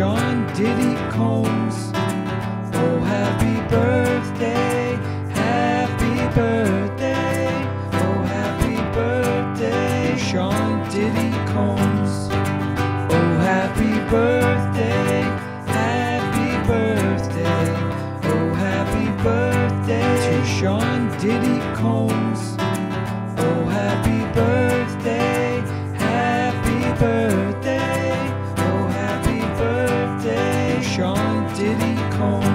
Sean Diddy Combs. Oh, happy birthday, happy birthday, oh, happy birthday, Sean Diddy Combs. Oh, happy birthday, happy birthday, oh, happy birthday to Sean Diddy Combs. home.